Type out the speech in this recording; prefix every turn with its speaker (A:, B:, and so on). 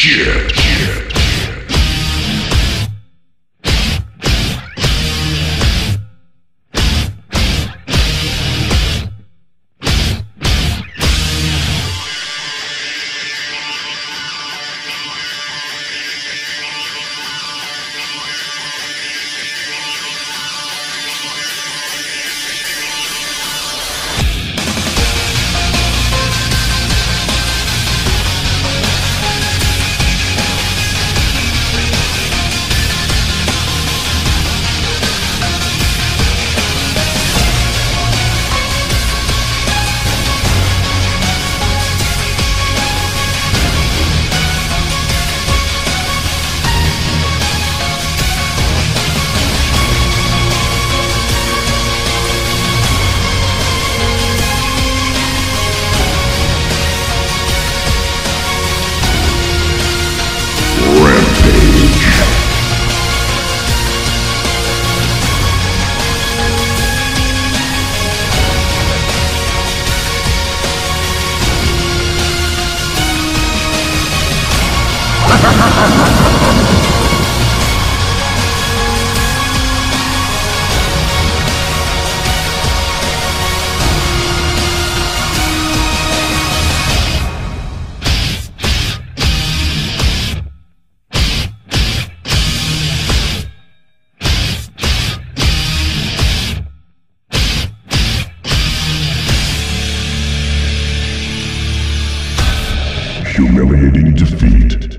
A: shit. Humiliating defeat.